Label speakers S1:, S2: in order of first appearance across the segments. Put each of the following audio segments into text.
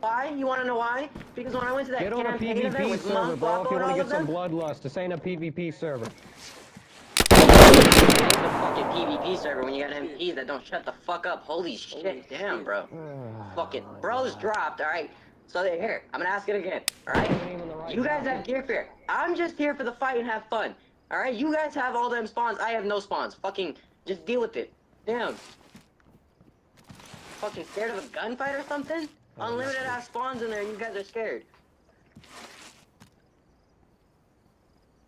S1: Why? You want to know why? Because when I went to that
S2: Get on a
S1: campaign event
S2: PvP
S1: with
S2: server,
S1: Monk,
S2: bro, if you want to get some bloodlust. This ain't a PvP server.
S1: it's a fucking PvP server when you got MPs that don't shut the fuck up. Holy shit,
S3: Holy
S1: damn,
S3: shit.
S1: bro. Fucking
S2: my
S1: bros
S2: God.
S1: dropped, alright? So there, here, I'm gonna ask it again, alright?
S2: Ain't even the right
S1: You guys have gear fear. I'm just here for the fight and have fun. Alright? You guys have all them spawns. I have no spawns. Fucking just deal with it. Damn. Fucking scared of a gunfight or something? Unlimited ass spawns in there, you guys are scared.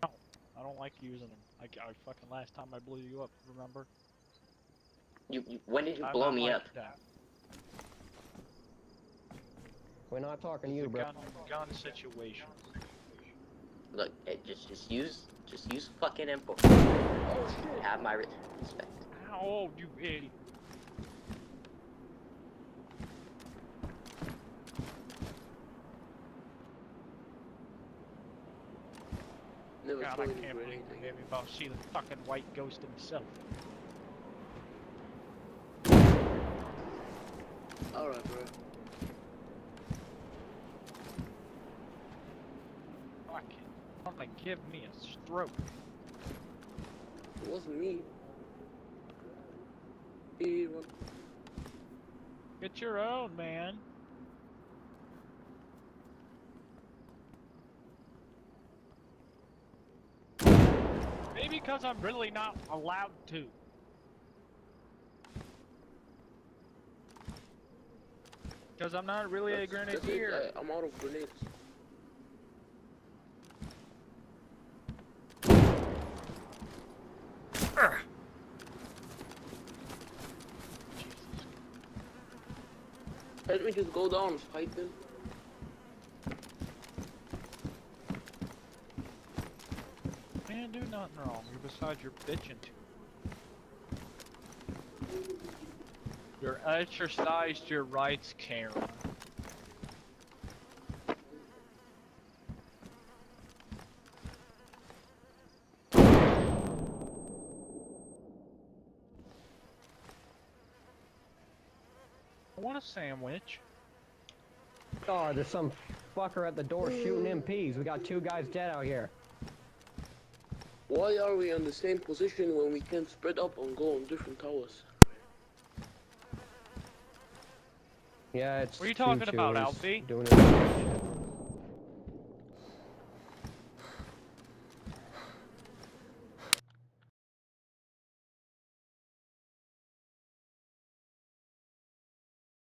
S4: No, I don't like using them. I, I fucking last time I blew you up, remember?
S1: You, you when did you
S4: I'm
S1: blow me
S4: like
S1: up?
S4: That.
S2: We're not talking to you,
S4: a
S2: bro.
S4: gun, gun situation.
S1: Look, it, just just use just use fucking info.
S3: Oh shit.
S1: Have my re- respect.
S4: Ow, you idiot. God, I can't believe
S3: anything.
S4: made me about see the fucking white ghost himself.
S3: Alright, bro.
S4: Fucking, gonna give me a stroke.
S3: It wasn't me. He
S4: Get your own, man. Because I'm really not allowed to. Because I'm not really a
S3: that's- it,
S4: grenadier.
S3: I'm out of grenades. Let me just go down and
S4: Man, do nothing wrong. You're besides your bitching to. You're exercised your rights, Karen. I want a sandwich.
S2: Oh, there's some fucker at the door shooting MPs. We got two guys dead out here.
S3: Why are we in the same position when we can spread up and go on different towers?
S2: Yeah, it's
S4: What are you talking
S2: Choo-Choo.
S4: about,
S2: He's
S4: Alfie?